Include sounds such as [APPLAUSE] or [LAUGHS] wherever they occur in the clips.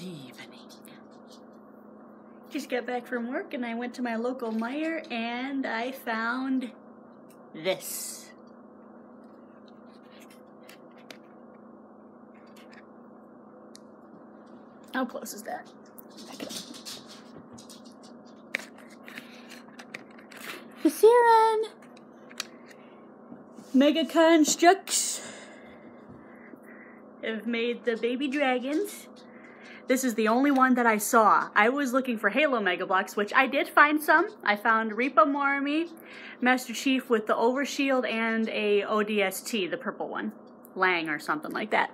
Evening. Just got back from work and I went to my local Meijer and I found this. How close is that? Viserion! Mega Constructs have made the baby dragons. This is the only one that I saw. I was looking for Halo Mega Bloks, which I did find some. I found Reaper Morami, Master Chief with the Overshield, and a ODST, the purple one. Lang or something like that.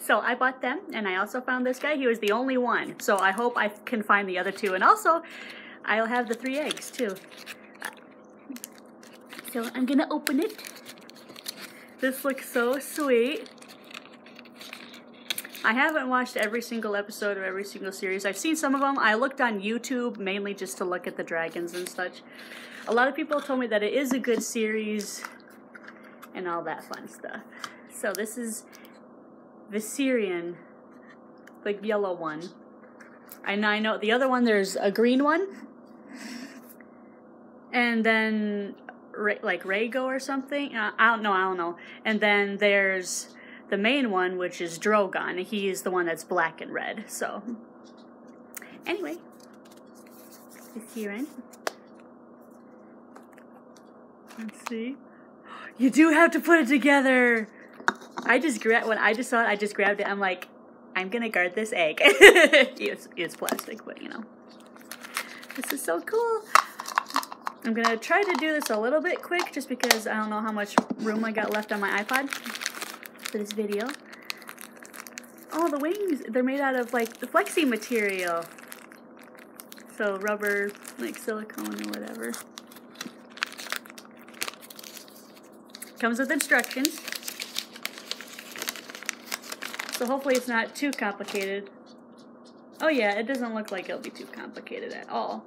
So I bought them, and I also found this guy. He was the only one. So I hope I can find the other two. And also, I'll have the three eggs, too. So I'm gonna open it. This looks so sweet. I haven't watched every single episode of every single series. I've seen some of them. I looked on YouTube mainly just to look at the dragons and such. A lot of people told me that it is a good series and all that fun stuff. So this is Viserion, the yellow one. And I know the other one, there's a green one. And then like Rhaego or something. Uh, I don't know, I don't know. And then there's the main one, which is Drogon. He's the one that's black and red. So, anyway, is he in? Let's see. You do have to put it together. I just grabbed when I just saw it. I just grabbed it. I'm like, I'm gonna guard this egg. [LAUGHS] it's, it's plastic, but you know, this is so cool. I'm gonna try to do this a little bit quick, just because I don't know how much room I got left on my iPod for this video. Oh, the wings, they're made out of like the flexi material. So rubber, like silicone or whatever. Comes with instructions. So hopefully it's not too complicated. Oh yeah, it doesn't look like it'll be too complicated at all.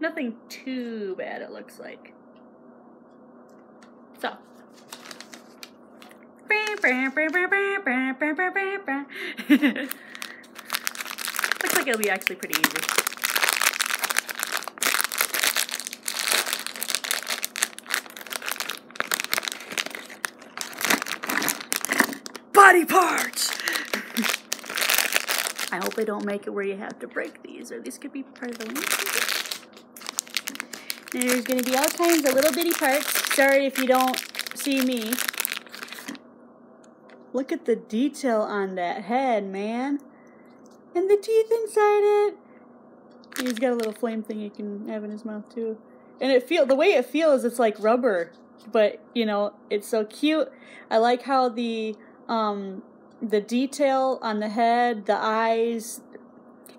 Nothing too bad it looks like. So, [LAUGHS] Looks like it'll be actually pretty easy. Body parts! [LAUGHS] I hope I don't make it where you have to break these, or these could be part of the link. There's going to be all kinds of little bitty parts. Sorry if you don't see me. Look at the detail on that head, man. And the teeth inside it. He's got a little flame thing he can have in his mouth too. And it feel the way it feels, it's like rubber, but you know, it's so cute. I like how the um the detail on the head, the eyes.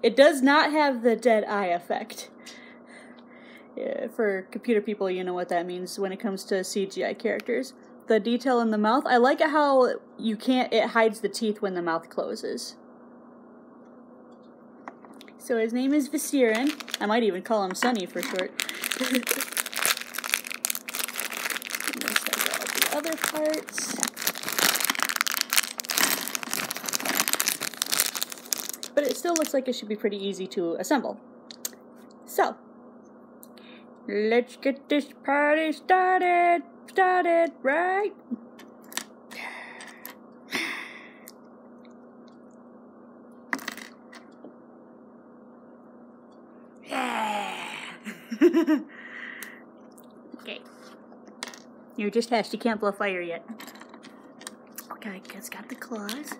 It does not have the dead eye effect. For computer people, you know what that means when it comes to CGI characters the detail in the mouth. I like it how you can't, it hides the teeth when the mouth closes. So his name is Viserion. I might even call him Sunny for short. the [LAUGHS] other parts. But it still looks like it should be pretty easy to assemble. Let's get this party started started, right? [LAUGHS] Okay. You're just hatched. You can't blow fire yet. Okay, it's got the claws.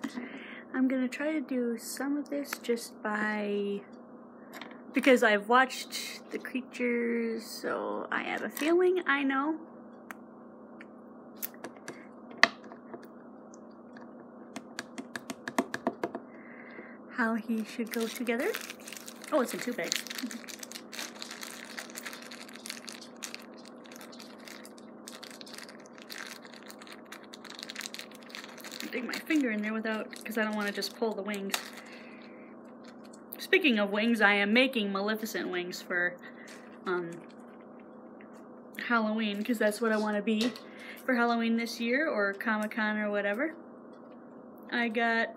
I'm gonna try to do some of this just by because I've watched the creatures, so I have a feeling I know how he should go together. Oh, it's in two bags. dig my finger in there without, because I don't want to just pull the wings. Speaking of wings, I am making Maleficent wings for um, Halloween because that's what I want to be for Halloween this year or Comic Con or whatever. I got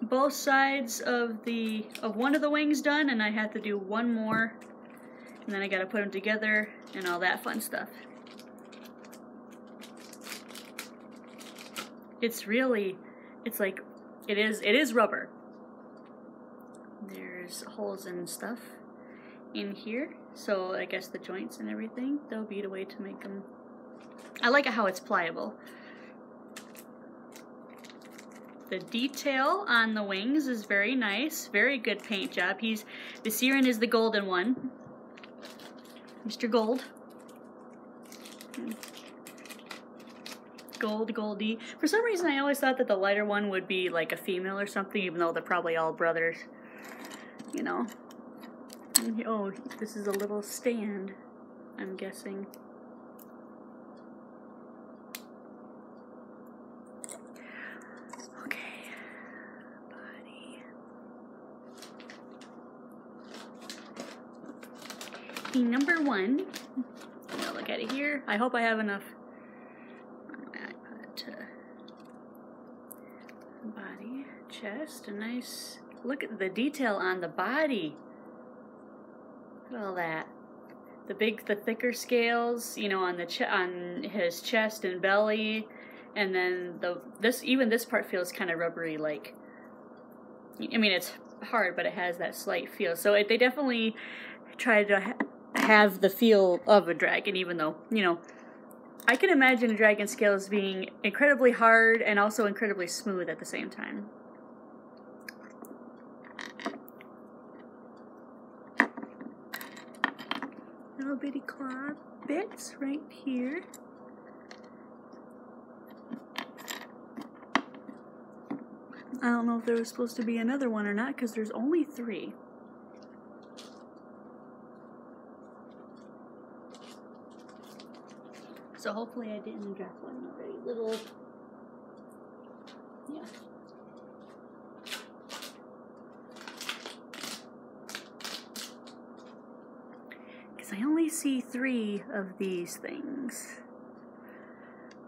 both sides of the of one of the wings done and I have to do one more and then I gotta put them together and all that fun stuff. It's really, it's like, it is, it is rubber. There's holes and stuff in here, so I guess the joints and everything, there'll be a way to make them, I like how it's pliable. The detail on the wings is very nice, very good paint job. He's, Viserion is the golden one, Mr. Gold. Gold, Goldie. For some reason, I always thought that the lighter one would be like a female or something, even though they're probably all brothers. You know. Oh, this is a little stand, I'm guessing. Okay. Body. Number one. I'll look at it here. I hope I have enough body, chest, a nice look at the detail on the body. Look at all that. The big, the thicker scales, you know, on the on his chest and belly, and then the this even this part feels kind of rubbery, like. I mean, it's hard, but it has that slight feel. So it, they definitely try to ha have the feel of a dragon, even though you know I can imagine a dragon scales being incredibly hard and also incredibly smooth at the same time. Little bitty claw bits right here. I don't know if there was supposed to be another one or not because there's only three. So hopefully I didn't drop one already. Little, yeah. Because I only see three of these things.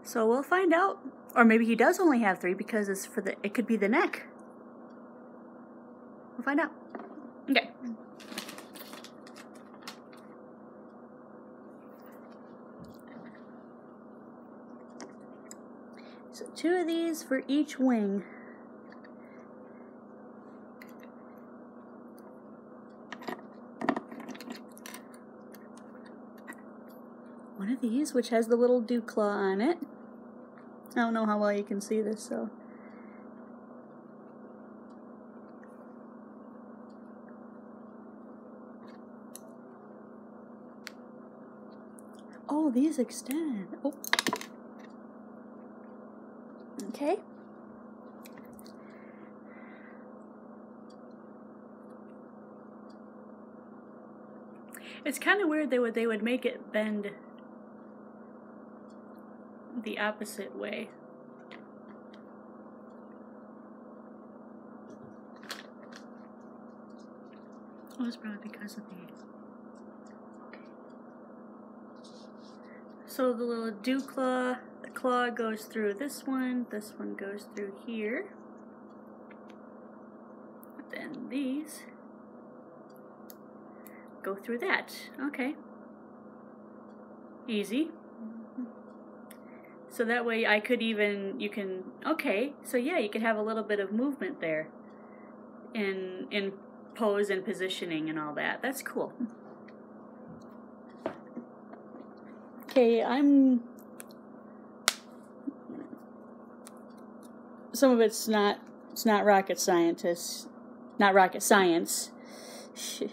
So we'll find out. Or maybe he does only have three because it's for the, it could be the neck. We'll find out. Okay. So two of these for each wing. One of these, which has the little dew claw on it. I don't know how well you can see this, so. Oh, these extend. Oh. Okay. It's kind of weird they would they would make it bend the opposite way. Oh, it was probably because of the. Okay. So the little dew claw the claw goes through this one, this one goes through here. Then these go through that. Okay. Easy. So that way I could even, you can, okay, so yeah, you could have a little bit of movement there in, in pose and positioning and all that. That's cool. Okay, I'm some of it's not it's not rocket scientists, not rocket science. [LAUGHS] this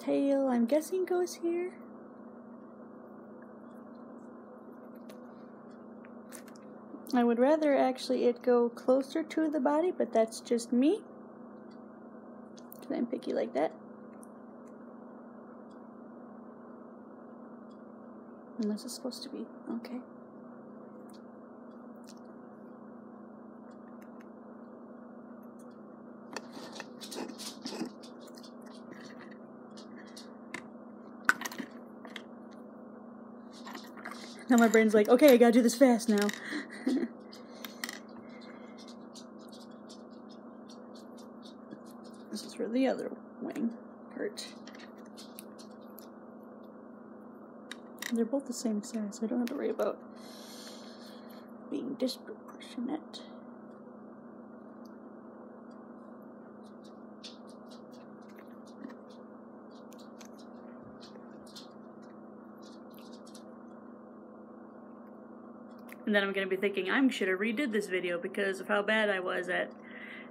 tail, I'm guessing, goes here. I would rather actually it go closer to the body, but that's just me. Because I'm picky like that. Unless it's supposed to be. Okay. Now my brain's like, okay, I gotta do this fast now. Same size, so I don't have to worry about being disproportionate. And then I'm going to be thinking, I should have redid this video because of how bad I was at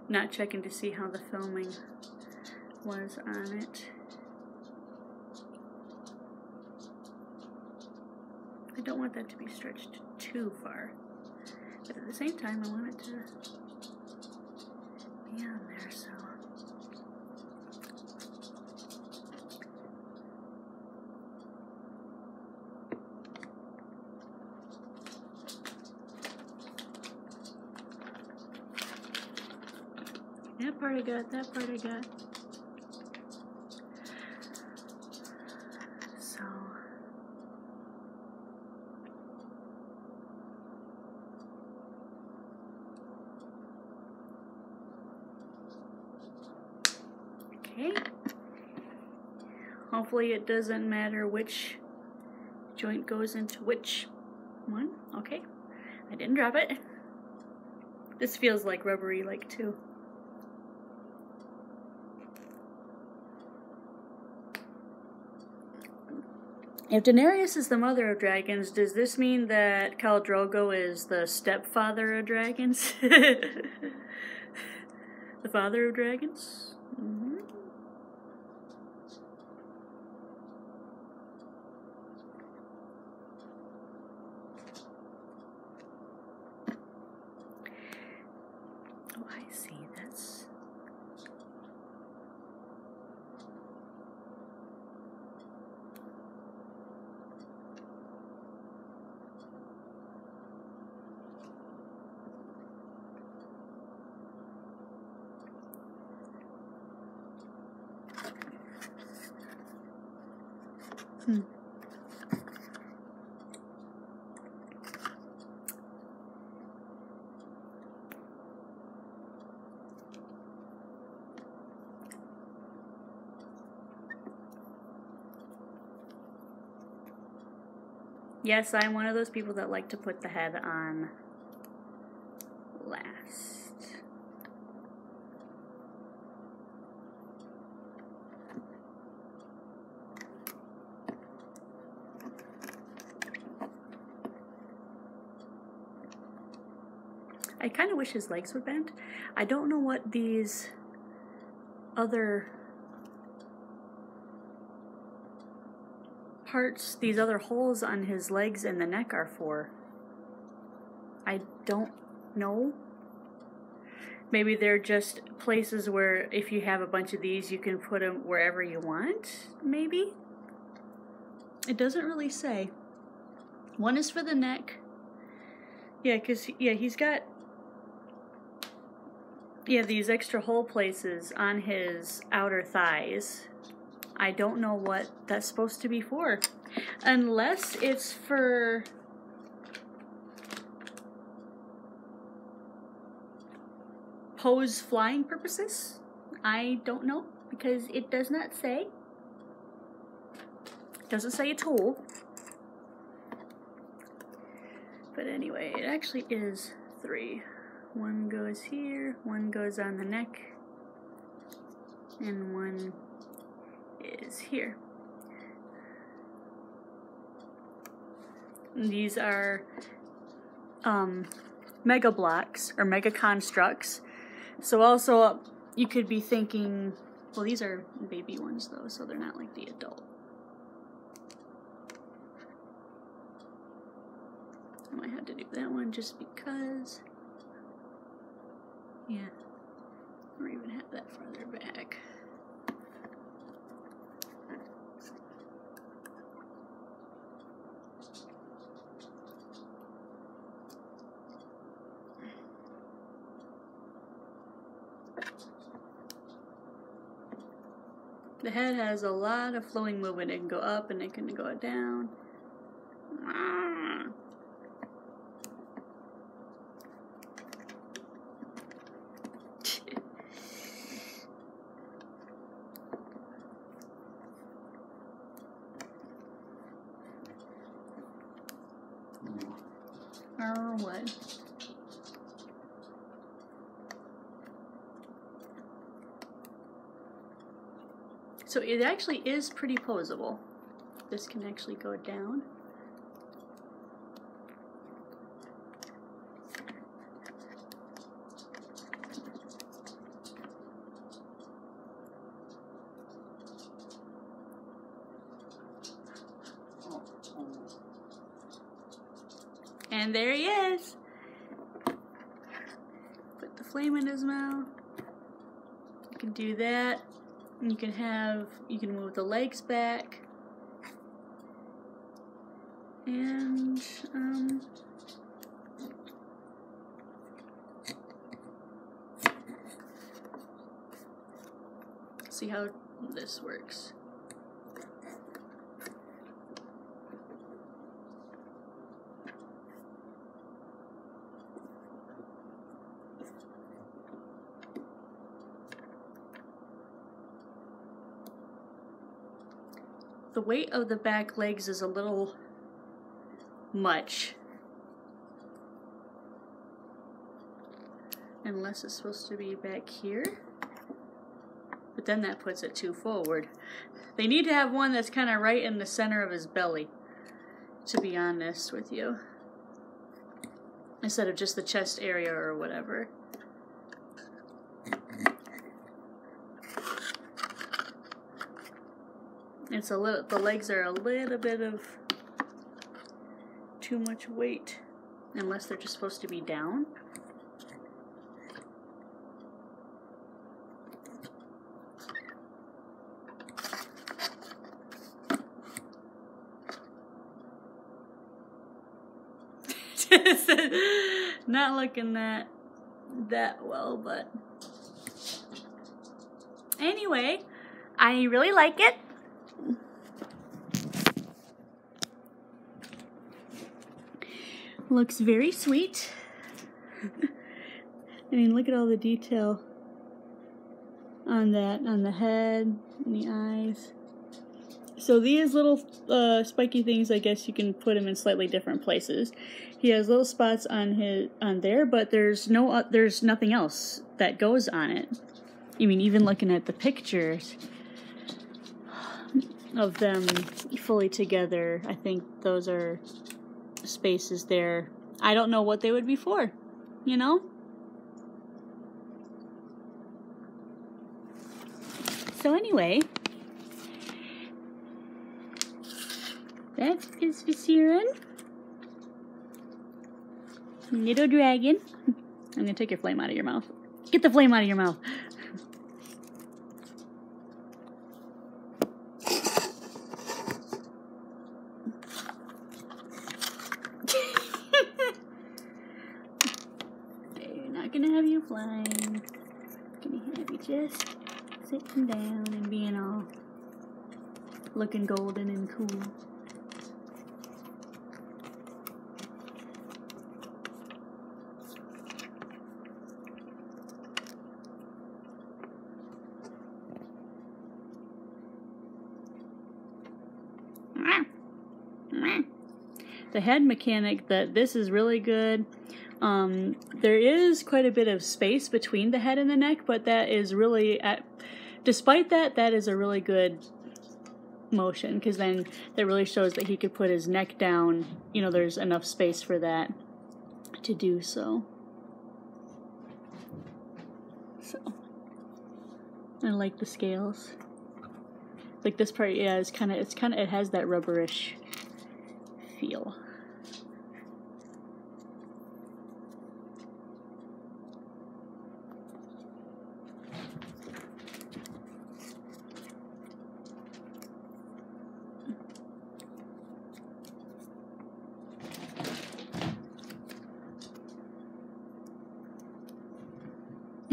not checking to see how the filming was on it. I don't want that to be stretched too far. But at the same time, I want it to be on there, so. That part I got, that part I got. So. Okay. Hopefully it doesn't matter which joint goes into which one. Okay. I didn't drop it. This feels like rubbery like too. If Daenerys is the mother of dragons, does this mean that Khal Drogo is the stepfather of dragons? [LAUGHS] the father of dragons? Mm -hmm. I see. That's Hmm. Yes, I'm one of those people that like to put the head on last. I kind of wish his legs would bend. I don't know what these other parts, these other holes on his legs and the neck are for. I don't know. Maybe they're just places where if you have a bunch of these, you can put them wherever you want, maybe? It doesn't really say. One is for the neck. Yeah, because, yeah, he's got yeah, these extra hole places on his outer thighs. I don't know what that's supposed to be for. Unless it's for... pose flying purposes. I don't know because it does not say. It doesn't say a tool. But anyway, it actually is three. One goes here, one goes on the neck, and one is here. And these are um, Mega Bloks or mega constructs. So also you could be thinking, well these are baby ones though, so they're not like the adult. I might have to do that one just because. Yeah. Or even have that farther back. The head has a lot of flowing movement. It can go up and it can go down. Ah. Or what? So it actually is pretty posable. This can actually go down. And there he is. Put the flame in his mouth. You can do that. You can have, you can move the legs back. And, um, see how this works. Weight of the back legs is a little much. Unless it's supposed to be back here. But then that puts it too forward. They need to have one that's kind of right in the center of his belly, to be honest with you. Instead of just the chest area or whatever. It's a little, the legs are a little bit of too much weight, unless they're just supposed to be down. [LAUGHS] Not looking that that well, but anyway, I really like it. Looks very sweet. [LAUGHS] I mean, look at all the detail on that, on the head, and the eyes. So these little uh, spiky things, I guess you can put them in slightly different places. He has little spots on his on there, but there's no uh, there's nothing else that goes on it. I mean, even looking at the pictures of them fully together, I think those are spaces there. I don't know what they would be for, you know? So anyway, that is Viserion. Little dragon. I'm gonna take your flame out of your mouth. Get the flame out of your mouth. Flying. Gonna have you just sitting down and being all looking golden and cool. The head mechanic that this is really good um, there is quite a bit of space between the head and the neck, but that is really, at, despite that, that is a really good motion because then that really shows that he could put his neck down. You know, there's enough space for that to do so. So, I like the scales. Like this part, yeah, it's kind of, it's kind of, it has that rubberish feel.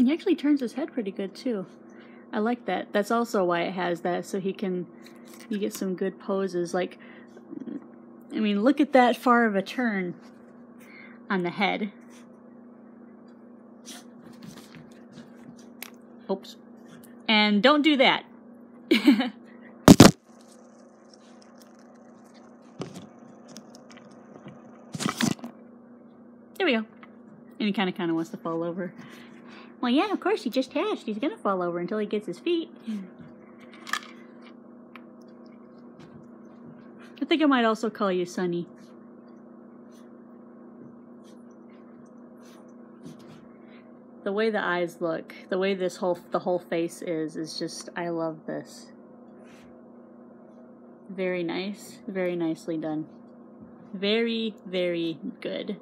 And actually turns his head pretty good too. I like that. That's also why it has that, so he can you get some good poses. Like, I mean, look at that far of a turn on the head. Oops. And don't do that. [LAUGHS] There we go. And he kind of kind of wants to fall over. Well, yeah, of course, he just hatched. He's going to fall over until he gets his feet. I think I might also call you Sunny. The way the eyes look, the way this whole the whole face is is just I love this. Very nice, very nicely done. Very, very good.